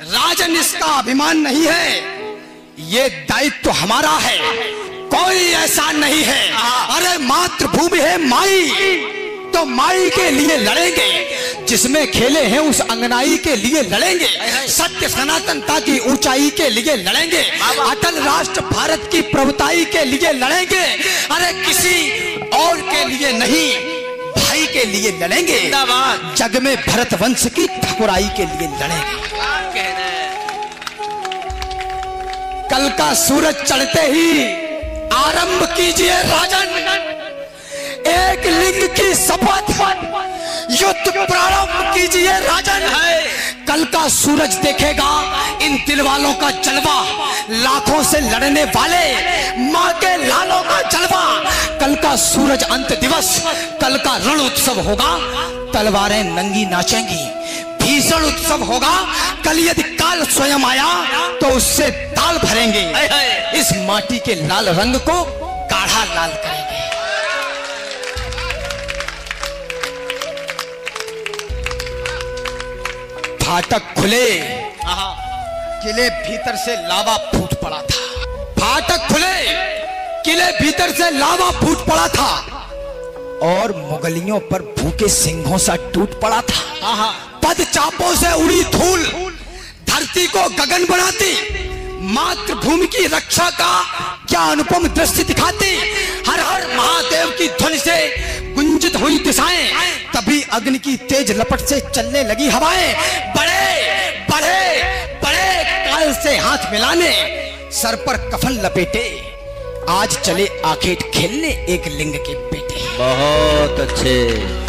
राजन इसका अभिमान नहीं है। ये दायित्व तो हमारा है। कोई ऐसा नहीं है। अरे मातृभूमि है माई। तो माई के लिए लड़ेंगे। जिसमें खेले हैं उस अंगनाई के लिए लड़ेंगे। सत्य सनातनता की ऊंचाई के लिए लड़ेंगे। अटल राष्ट्र भारत की प्रभुताई के लिए लड़ेंगे। अरे किसी और के लिए नहीं भाई के लिए लड़ेंगे। जग में भरत वंश की ठकुराई के लिए लड़ेंगे। कल का सूरज चढ़ते ही आरंभ कीजिए राजन। एक लिंग की शपथ। युद्ध प्रारंभ कीजिए राजन। है कल का सूरज देखेगा इन दिल वालों का जलवा। लाखों से लड़ने वाले माँ के लालों का जलवा। कल का सूरज अंत दिवस, कल का रण उत्सव होगा। तलवारें नंगी नाचेंगी। भीषण उत्सव होगा। कल यदि काल स्वयं आया तो उससे ताल भरेंगे। इस माटी के लाल रंग को गाढ़ा लाल करेंगे। फाटक खुले। किले भीतर से लावा फूट पड़ा था। फाटक खुले। किले भीतर से लावा फूट पड़ा था। और मुगलियों पर भूखे सिंहों सा टूट पड़ा था। आहा, पद चापों से उड़ी धूल। धरती को गगन बनाती मातृभूमि की रक्षा का क्या अनुपम दृश्य दिखाती। हर हर महादेव की ध्वनि से गुंजित हुई दिशाएँ तभी अग्नि की तेज लपट से चलने लगी हवाएँ। बड़े बड़े बड़े काल से हाथ मिलाने सर पर कफन लपेटे। आज चले आखेट खेलने एक लिंग के बेटे। बहुत अच्छे।